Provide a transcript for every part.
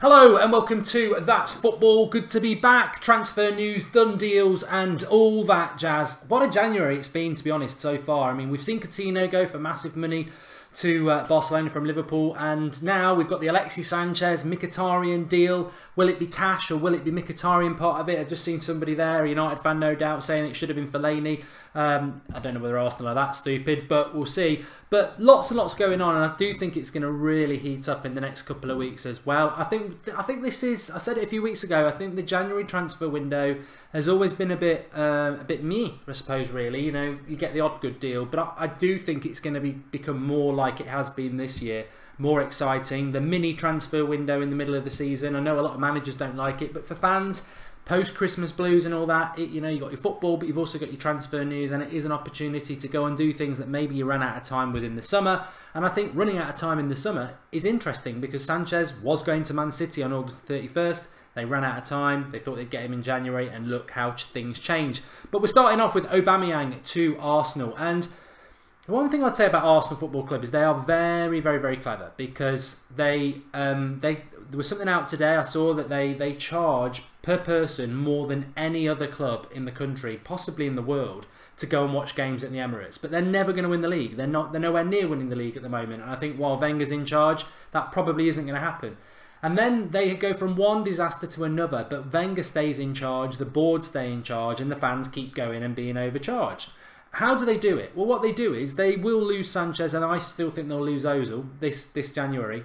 Hello and welcome to That's Football. Good to be back. Transfer news, done deals, and all that jazz. What a January it's been, to be honest, so far. I mean, we've seen Coutinho go for massive money to uh, Barcelona from Liverpool, and now we've got the Alexis Sanchez Mkhitaryan deal. Will it be cash or will it be Mkhitaryan part of it? I've just seen somebody there, a United fan no doubt, saying it should have been Fellaini. Um, I don't know whether Arsenal are that stupid, but we'll see. But lots and lots going on, and I do think it's going to really heat up in the next couple of weeks as well. I think I think this is. I said it a few weeks ago. I think the January transfer window has always been a bit uh, a bit me, I suppose. Really, you know, you get the odd good deal, but I, I do think it's going to be become more like it has been this year more exciting. The mini transfer window in the middle of the season. I know a lot of managers don't like it, but for fans, post Christmas blues and all that, it, you know, you've got your football, but you've also got your transfer news, and it is an opportunity to go and do things that maybe you ran out of time with in the summer. And I think running out of time in the summer is interesting because Sanchez was going to Man City on August 31st. They ran out of time. They thought they'd get him in January, and look how things change. But we're starting off with Aubameyang to Arsenal, and one thing I'd say about Arsenal Football Club is they are very, very, very clever because they um, they there was something out today. I saw that they they charge per person more than any other club in the country, possibly in the world, to go and watch games at the Emirates. But they're never going to win the league. They're not. They're nowhere near winning the league at the moment. And I think while Wenger's in charge, that probably isn't going to happen. And then they go from one disaster to another, but Wenger stays in charge, the board stay in charge, and the fans keep going and being overcharged. How do they do it? Well, what they do is they will lose Sanchez, and I still think they'll lose Ozil this this January.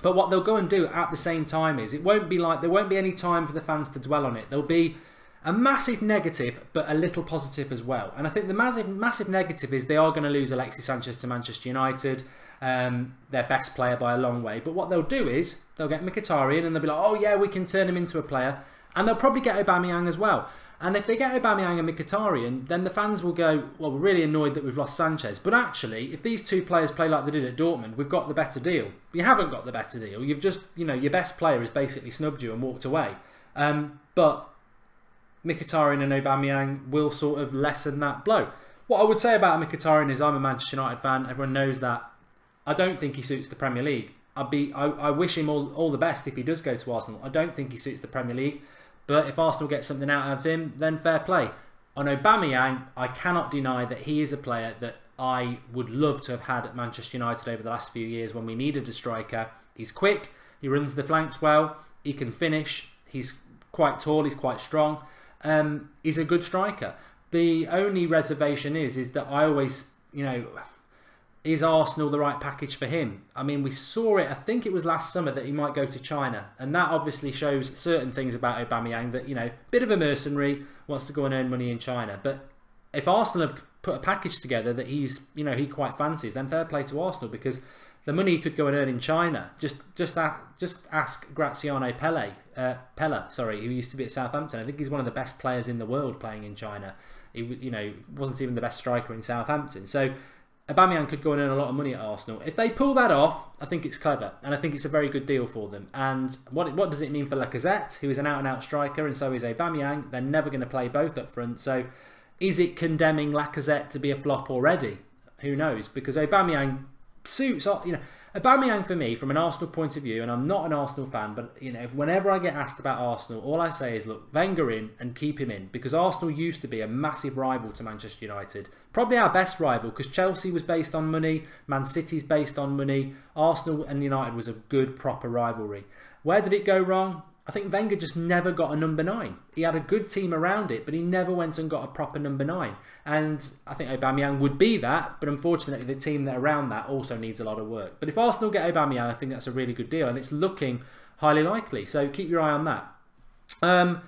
But what they'll go and do at the same time is it won't be like there won't be any time for the fans to dwell on it. There'll be a massive negative, but a little positive as well. And I think the massive massive negative is they are going to lose Alexis Sanchez to Manchester United, um, their best player by a long way. But what they'll do is they'll get Mkhitaryan and they'll be like, oh yeah, we can turn him into a player. And they'll probably get Aubameyang as well. And if they get Aubameyang and Mkhitaryan, then the fans will go, well, we're really annoyed that we've lost Sanchez. But actually, if these two players play like they did at Dortmund, we've got the better deal. You haven't got the better deal. You've just, you know, your best player has basically snubbed you and walked away. Um, but Mkhitaryan and Aubameyang will sort of lessen that blow. What I would say about Mkhitaryan is I'm a Manchester United fan. Everyone knows that. I don't think he suits the Premier League. I'd be, I, I wish him all, all the best if he does go to Arsenal. I don't think he suits the Premier League. But if Arsenal get something out of him, then fair play. On Aubameyang, I cannot deny that he is a player that I would love to have had at Manchester United over the last few years when we needed a striker. He's quick, he runs the flanks well, he can finish, he's quite tall, he's quite strong. Um, he's a good striker. The only reservation is is that I always, you know, is Arsenal the right package for him? I mean, we saw it, I think it was last summer that he might go to China. And that obviously shows certain things about Aubameyang that, you know, bit of a mercenary, wants to go and earn money in China. But if Arsenal have put a package together that he's, you know, he quite fancies, then fair play to Arsenal because the money he could go and earn in China. Just just that, just ask Graziano Pelle, uh, Pella, sorry, who used to be at Southampton. I think he's one of the best players in the world playing in China. He, you know, wasn't even the best striker in Southampton. So Aubameyang could go and earn a lot of money at Arsenal. If they pull that off, I think it's clever, and I think it's a very good deal for them. And what what does it mean for Lacazette, who is an out-and-out striker, and so is Aubameyang? They're never going to play both up front. So, is it condemning Lacazette to be a flop already? Who knows? Because Aubameyang suits, you know, Aubameyang for me, from an Arsenal point of view, and I'm not an Arsenal fan, but you know, whenever I get asked about Arsenal, all I say is, look, Wenger in and keep him in, because Arsenal used to be a massive rival to Manchester United, probably our best rival, because Chelsea was based on money, Man City's based on money, Arsenal and United was a good proper rivalry. Where did it go wrong? I think Wenger just never got a number nine. He had a good team around it, but he never went and got a proper number nine. And I think Aubameyang would be that, but unfortunately the team that around that also needs a lot of work. But if Arsenal get Aubameyang, I think that's a really good deal, and it's looking highly likely. So keep your eye on that. Um,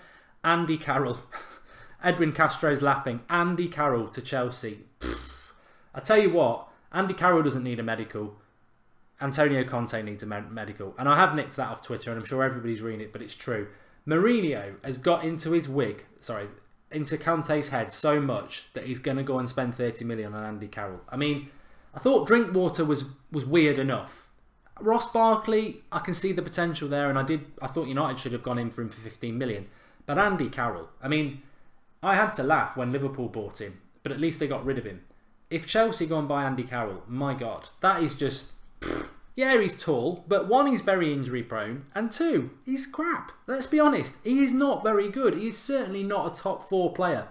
Andy Carroll. Edwin Castro's laughing. Andy Carroll to Chelsea. I tell you what, Andy Carroll doesn't need a medical. Antonio Conte needs a medical. And I have nicked that off Twitter, and I'm sure everybody's reading it, but it's true. Mourinho has got into his wig, sorry, into Conte's head so much that he's going to go and spend 30 million on Andy Carroll. I mean, I thought Drinkwater was was weird enough. Ross Barkley, I can see the potential there, and I did. I thought United should have gone in for him for 15 million. But Andy Carroll, I mean, I had to laugh when Liverpool bought him, but at least they got rid of him. If Chelsea go and buy Andy Carroll, my God, that is just yeah, he's tall, but one, he's very injury prone, and two, he's crap. Let's be honest, he is not very good. He's certainly not a top four player.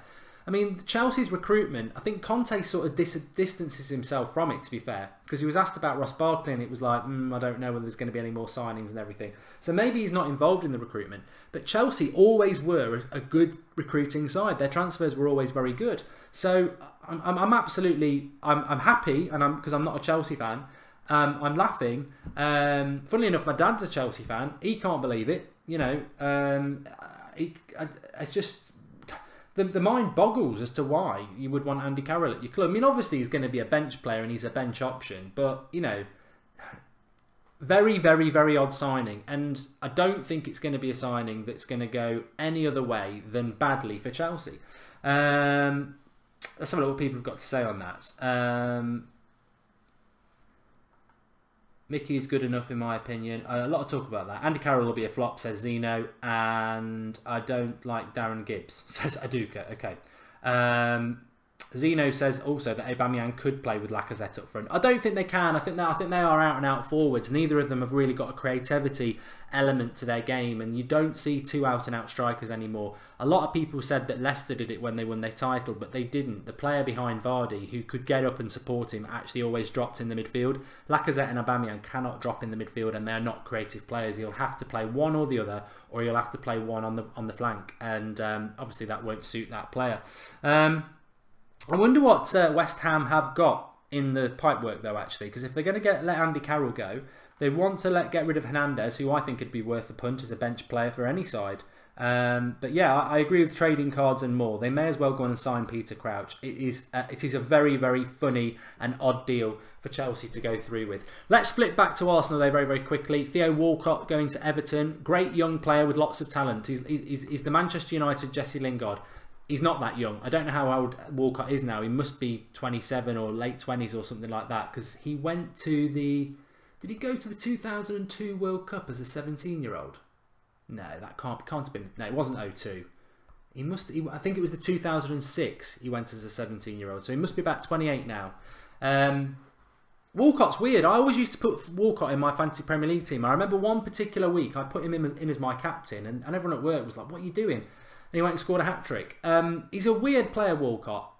I mean, Chelsea's recruitment, I think Conte sort of dis distances himself from it, to be fair, because he was asked about Ross Barkley and it was like, mm, I don't know whether there's going to be any more signings and everything. So maybe he's not involved in the recruitment. But Chelsea always were a, good recruiting side. Their transfers were always very good. So I'm, I'm, I'm absolutely, I'm, I'm happy, and I'm because I'm not a Chelsea fan. Um, I'm laughing. Um, funnily enough, my dad's a Chelsea fan. He can't believe it. You know, um, he, I, it's just the, the mind boggles as to why you would want Andy Carroll at your club. I mean, obviously he's going to be a bench player and he's a bench option, but you know, very, very, very odd signing. And I don't think it's going to be a signing that's going to go any other way than badly for Chelsea. Um, let's have a look what people have got to say on that. Um, Mickey is good enough in my opinion. Uh, a lot of talk about that. Andy Carroll will be a flop, says Zeno, and I don't like Darren Gibbs, says Aduka. Okay. Um, Zeno says also that Aubameyang could play with Lacazette up front. I don't think they can. I think that I think they are out and out forwards. Neither of them have really got a creativity element to their game, and you don't see two out and out strikers anymore. A lot of people said that Leicester did it when they won their title, but they didn't. The player behind Vardy, who could get up and support him, actually always dropped in the midfield. Lacazette and Aubameyang cannot drop in the midfield, and they're not creative players. You'll have to play one or the other, or you'll have to play one on the on the flank, and um, obviously that won't suit that player. Um, I wonder what uh, West Ham have got in the pipework though, actually, because if they're going to get let Andy Carroll go, they want to let get rid of Hernandez, who I think could be worth a punt as a bench player for any side. Um, but yeah, I, I, agree with trading cards and more. They may as well go and sign Peter Crouch. It is uh, it is a very very funny and odd deal for Chelsea to go through with. Let's flip back to Arsenal though very very quickly. Theo Walcott going to Everton, great young player with lots of talent. He's, he's, he's the Manchester United Jesse Lingard he's not that young. I don't know how old Walcott is now. He must be 27 or late 20s or something like that because he went to the. Did he go to the 2002 World Cup as a 17 year old? No, that can't can't have been. No, it wasn't 02. He must. He, I think it was the 2006. He went as a 17 year old, so he must be about 28 now. Um, Walcott's weird. I always used to put Walcott in my fantasy Premier League team. I remember one particular week I put him in, in as my captain, and, and everyone at work was like, "What are you doing?" He went and scored a hat trick. Um, he's a weird player, Walcott.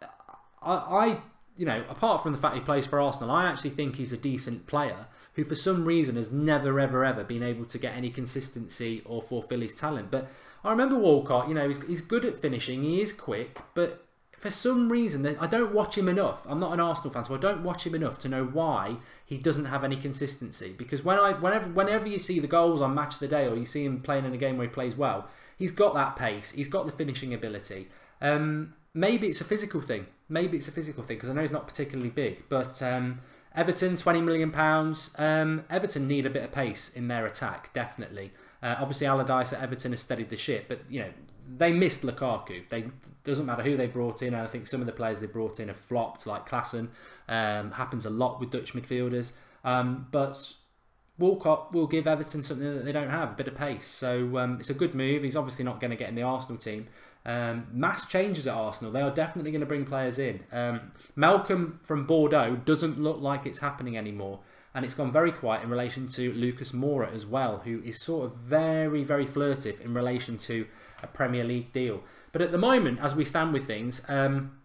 I, I, you know, apart from the fact he plays for Arsenal, I actually think he's a decent player who, for some reason, has never, ever, ever been able to get any consistency or fulfil his talent. But I remember Walcott. You know, he's, he's good at finishing. He is quick, but for some reason, I don't watch him enough. I'm not an Arsenal fan, so I don't watch him enough to know why he doesn't have any consistency. Because when I, whenever, whenever you see the goals on Match of the Day, or you see him playing in a game where he plays well, he's got that pace. He's got the finishing ability. Um, maybe it's a physical thing. Maybe it's a physical thing because I know he's not particularly big. But um, Everton, twenty million pounds. Um, Everton need a bit of pace in their attack, definitely. Uh, obviously, Allardyce at Everton has steadied the ship, but you know they missed Lukaku. They doesn't matter who they brought in. I think some of the players they brought in have flopped, like Klaassen. Um, happens a lot with Dutch midfielders. Um, but Walcott will give Everton something that they don't have, a bit of pace. So um, it's a good move. He's obviously not going to get in the Arsenal team. Um, mass changes at Arsenal. They are definitely going to bring players in. Um, Malcom from Bordeaux doesn't look like it's happening anymore. And it's gone very quiet in relation to Lucas Moura as well, who is sort of very, very flirtive in relation to a Premier League deal. But at the moment, as we stand with things, um,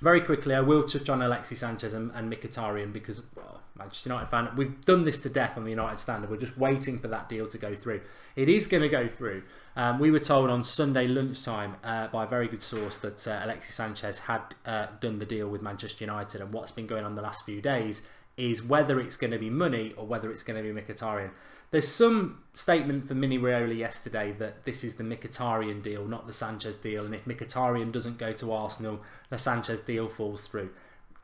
very quickly, I will touch on Alexis Sanchez and, and Mkhitaryan because well, Manchester United fan, we've done this to death on the United standard. We're just waiting for that deal to go through. It is going to go through. Um, we were told on Sunday lunchtime uh, by a very good source that uh, Alexis Sanchez had uh, done the deal with Manchester United, and what's been going on the last few days is whether it's going to be money or whether it's going to be Mkhitaryan. There's some statement from Mino Raiola yesterday that this is the Mkhitaryan deal, not the Sanchez deal, and if Mkhitaryan doesn't go to Arsenal, the Sanchez deal falls through.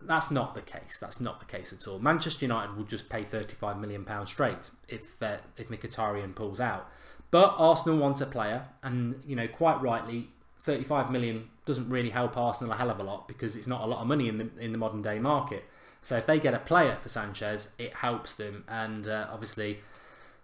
That's not the case. That's not the case at all. Manchester United will just pay 35 million pounds straight if uh, if Mkhitaryan pulls out. But Arsenal wants a player, and you know quite rightly, 35 million doesn't really help Arsenal a hell of a lot because it's not a lot of money in the in the modern day market. So if they get a player for Sanchez, it helps them, and uh, obviously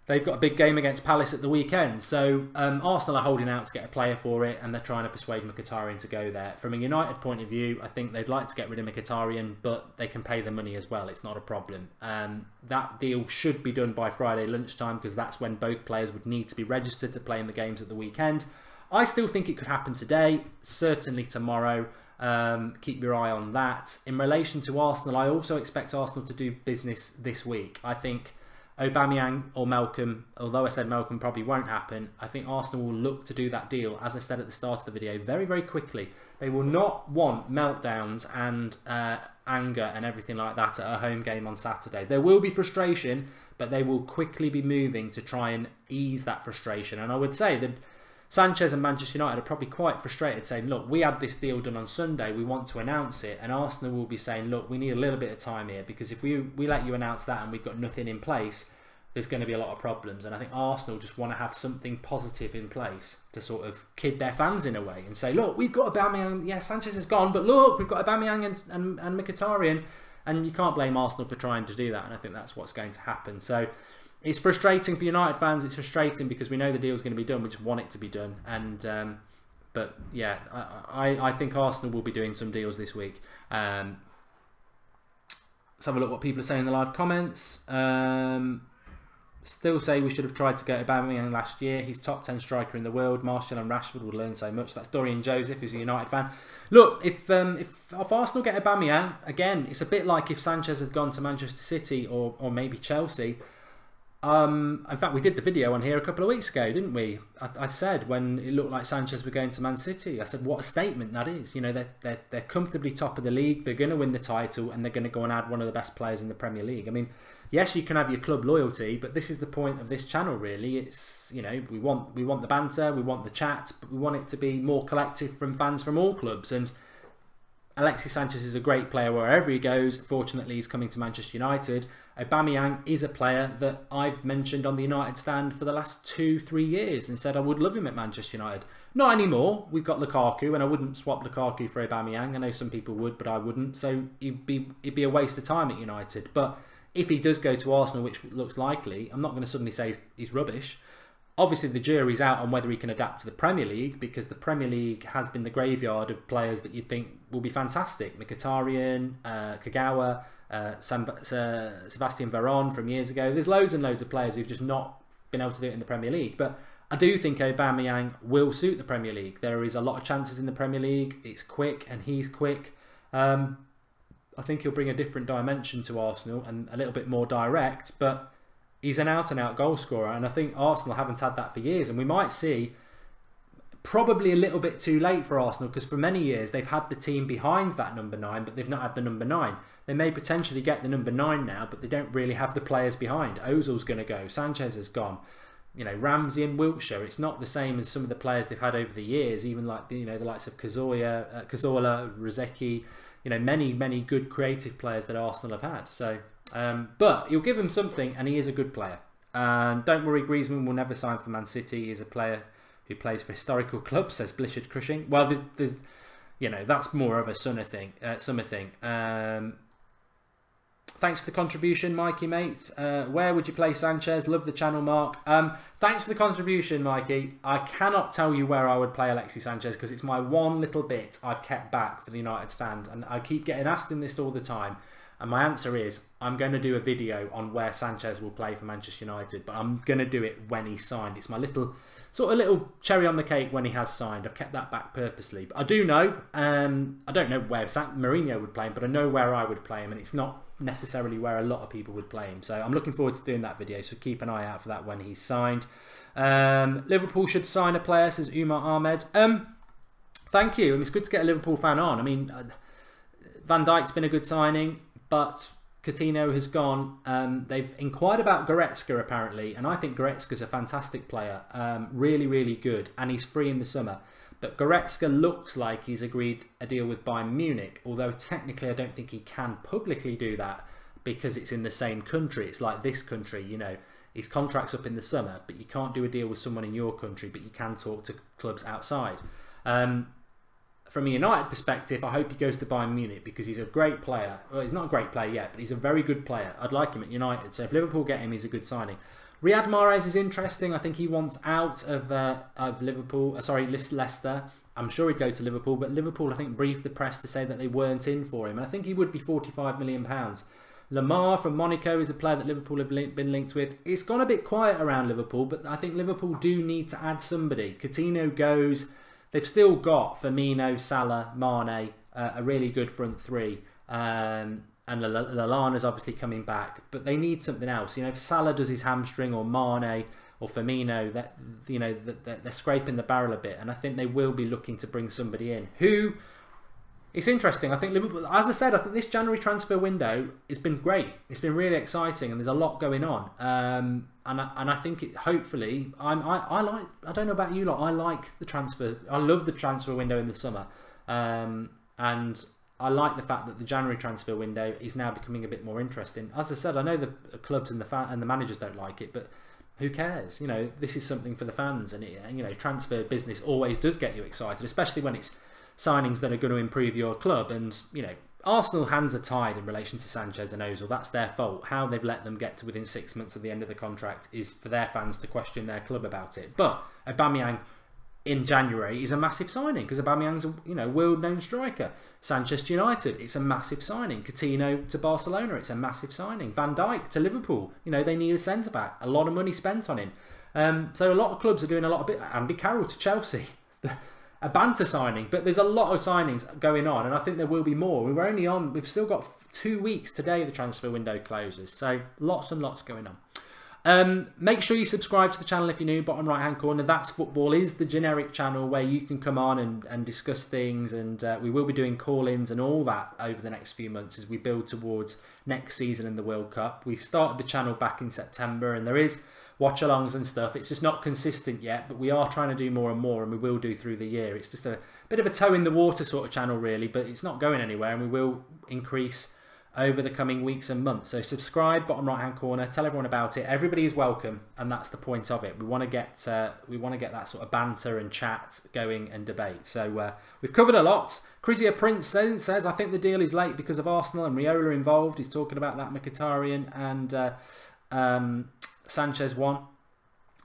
they've got a big game against Palace at the weekend. So um, Arsenal are holding out to get a player for it, and they're trying to persuade Mkhitaryan to go there. From a United point of view, I think they'd like to get rid of Mkhitaryan, but they can pay the money as well. It's not a problem. Um, that deal should be done by Friday lunchtime because that's when both players would need to be registered to play in the games at the weekend. I still think it could happen today, certainly tomorrow. Um, keep your eye on that. In relation to Arsenal, I also expect Arsenal to do business this week. I think Aubameyang or Malcom, although I said Malcom probably won't happen, I think Arsenal will look to do that deal, as I said at the start of the video, very, very quickly. They will not want meltdowns and uh, anger and everything like that at a home game on Saturday. There will be frustration, but they will quickly be moving to try and ease that frustration. And I would say that Sanchez and Manchester United are probably quite frustrated saying, look, we had this deal done on Sunday, we want to announce it. And Arsenal will be saying, look, we need a little bit of time here because if we, we let you announce that and we've got nothing in place, there's going to be a lot of problems. And I think Arsenal just want to have something positive in place to sort of kid their fans in a way and say, look, we've got Aubameyang, yeah, Sanchez is gone, but look, we've got Aubameyang and, and, and Mkhitaryan. And you can't blame Arsenal for trying to do that. And I think that's what's going to happen. So it's frustrating for United fans. It's frustrating because we know the deal's going to be done. We just want it to be done. And um, but yeah, I, I, I think Arsenal will be doing some deals this week. Um, let's have a look what people are saying in the live comments. Um, still say we should have tried to get Aubameyang last year. He's top 10 striker in the world. Martial and Rashford would learn so much. That's Dorian Joseph, who's a United fan. Look, if um, if, if Arsenal get Aubameyang, again, it's a bit like if Sanchez had gone to Manchester City or, or maybe Chelsea um, in fact, we did the video on here a couple of weeks ago, didn't we? I, I, said when it looked like Sanchez were going to Man City, I said, what a statement that is. You know, they're, they're, they're comfortably top of the league, they're going to win the title, and they're going to go and add one of the best players in the Premier League. I mean, yes, you can have your club loyalty, but this is the point of this channel, really. It's, you know, we want, we want the banter, we want the chat, but we want it to be more collective from fans from all clubs. And Alexis Sanchez is a great player wherever he goes. Fortunately, he's coming to Manchester United. Aubameyang is a player that I've mentioned on the United stand for the last two, three years and said I would love him at Manchester United. Not anymore. We've got Lukaku, and I wouldn't swap Lukaku for Aubameyang. I know some people would, but I wouldn't. So it'd be it'd be a waste of time at United. But if he does go to Arsenal, which looks likely, I'm not going to suddenly say he's, he's rubbish. Obviously, the jury's out on whether he can adapt to the Premier League because the Premier League has been the graveyard of players that you'd think will be fantastic. Mkhitaryan, uh, Kagawa, uh, Sebastian Veron from years ago. There's loads and loads of players who've just not been able to do it in the Premier League. But I do think Aubameyang will suit the Premier League. There is a lot of chances in the Premier League. It's quick and he's quick. Um, I think he'll bring a different dimension to Arsenal and a little bit more direct. But he's an out and out goal scorer, and I think Arsenal haven't had that for years. And we might see probably a little bit too late for Arsenal because for many years they've had the team behind that number nine, but they've not had the number nine. They may potentially get the number nine now, but they don't really have the players behind. Ozil's going to go. Sanchez has gone. You know, Ramsey and Wilshere. It's not the same as some of the players they've had over the years. Even like the, you know the likes of Cazorla, uh, Rosicky. You know, many many good creative players that Arsenal have had. So, um, but you'll give him something, and he is a good player. And don't worry, Griezmann will never sign for Man City. He's a player who plays for historical clubs, says Blizzard Crushing. Well, there's, there's, you know, that's more of a summer thing. Uh, summer thing. Um, thanks for the contribution, Mikey, mate. Uh, where would you play Sanchez? Love the channel, Mark. Um, thanks for the contribution, Mikey. I cannot tell you where I would play Alexis Sanchez because it's my one little bit I've kept back for the United stand, and I keep getting asked in this all the time. And my answer is I'm going to do a video on where Sanchez will play for Manchester United, but I'm going to do it when he's signed. It's my little sort of little cherry on the cake when he has signed. I've kept that back purposely. But I do know, um, I don't know where Mourinho would play him, but I know where I would play him, and it's not necessarily where a lot of people would play him. So I'm looking forward to doing that video, so keep an eye out for that when he's signed. Um, Liverpool should sign a player, says Umar Ahmed. Um, thank you. I mean, it's good to get a Liverpool fan on. I mean, uh, Van Dijk's been a good signing but Coutinho has gone. Um, they've inquired about Goretzka apparently, and I think Goretzka's a fantastic player, um, really, really good, and he's free in the summer. But Goretzka looks like he's agreed a deal with Bayern Munich, although technically I don't think he can publicly do that because it's in the same country. It's like this country, you know. His contract's up in the summer, but you can't do a deal with someone in your country, but you can talk to clubs outside. Um, from a United perspective, I hope he goes to Bayern Munich because he's a great player. Well, he's not a great player yet, but he's a very good player. I'd like him at United. So if Liverpool get him, he's a good signing. Riyad Mahrez is interesting. I think he wants out of uh, of Liverpool. Uh, sorry, Leicester. I'm sure he'd go to Liverpool, but Liverpool I think briefed the press to say that they weren't in for him, and I think he would be 45 million pounds. Lemar from Monaco is a player that Liverpool have been linked with. It's gone a bit quiet around Liverpool, but I think Liverpool do need to add somebody. Coutinho goes. They've still got Firmino, Salah, Mane, uh, a really good front three. Um, and Lallana's obviously coming back, but they need something else. You know, if Salah does his hamstring or Mane or Firmino, that you know they're scraping the barrel a bit, and I think they will be looking to bring somebody in who. It's interesting. I think Liverpool, as I said, I think this January transfer window has been great. It's been really exciting, and there's a lot going on. Um, and I, and I think it, hopefully, I'm I, I like. I don't know about you lot. I like the transfer. I love the transfer window in the summer, um, and I like the fact that the January transfer window is now becoming a bit more interesting. As I said, I know the clubs and the fan and the managers don't like it, but who cares? You know, this is something for the fans, and it, you know, transfer business always does get you excited, especially when it's signings that are going to improve your club. And you know, Arsenal hands are tied in relation to Sanchez and Ozil. That's their fault. How they've let them get to within six months of the end of the contract is for their fans to question their club about it. But Aubameyang in January is a massive signing because Aubameyang's a you know world known striker. Sanchez to United, it's a massive signing. Coutinho to Barcelona, it's a massive signing. Van Dijk to Liverpool, you know they need a centre back. A lot of money spent on him. Um, so a lot of clubs are doing a lot of bit. Andy Carroll to Chelsea, a banter signing, but there's a lot of signings going on, and I think there will be more. We were only on. We've still got two weeks today. The transfer window closes, so lots and lots going on. Um, make sure you subscribe to the channel if you're new, bottom right hand corner. That's Football is the generic channel where you can come on and, and discuss things and uh, we will be doing call-ins and all that over the next few months as we build towards next season in the World Cup. We started the channel back in September and there is watch-alongs and stuff. It's just not consistent yet, but we are trying to do more and more and we will do through the year. It's just a bit of a toe in the water sort of channel really, but it's not going anywhere and we will increase over the coming weeks and months. So subscribe, bottom right hand corner, tell everyone about it. Everybody is welcome, and that's the point of it. We want to get uh, we want to get that sort of banter and chat going and debate. So uh, we've covered a lot. Chrisia Prince says, says, I think the deal is late because of Arsenal and Raiola involved. He's talking about that Mkhitaryan and uh, um, Sanchez one.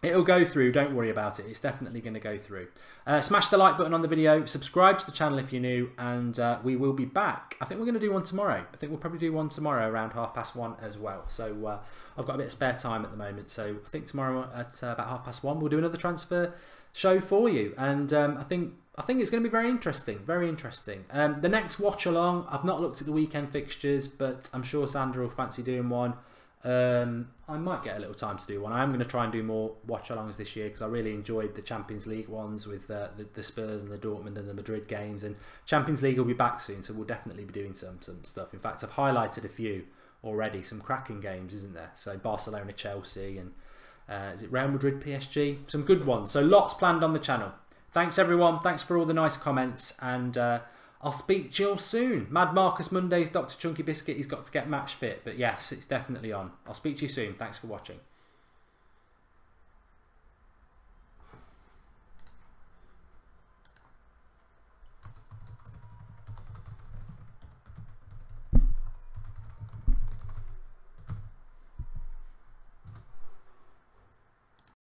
It'll go through, don't worry about it. It's definitely going to go through. Uh, smash the like button on the video, subscribe to the channel if you're new, and uh, we will be back. I think we're going to do one tomorrow. I think we'll probably do one tomorrow around half past one as well. So uh, I've got a bit of spare time at the moment. So I think tomorrow at uh, about half past one, we'll do another transfer show for you. And um, I think I think it's going to be very interesting, very interesting. Um, the next watch along, I've not looked at the weekend fixtures, but I'm sure Sandra will fancy doing one. Um, I might get a little time to do one. I am going to try and do more watch-alongs this year because I really enjoyed the Champions League ones with uh, the, the, Spurs and the Dortmund and the Madrid games. And Champions League will be back soon, so we'll definitely be doing some some stuff. In fact, I've highlighted a few already. Some cracking games, isn't there? So Barcelona, Chelsea, and uh, is it Real Madrid, PSG? Some good ones. So lots planned on the channel. Thanks everyone. Thanks for all the nice comments and. Uh, I'll speak to you soon. Mad Marcus Mondays, Dr. Chunky Biscuit, he's got to get match fit. But yes, it's definitely on. I'll speak to you soon. Thanks for watching.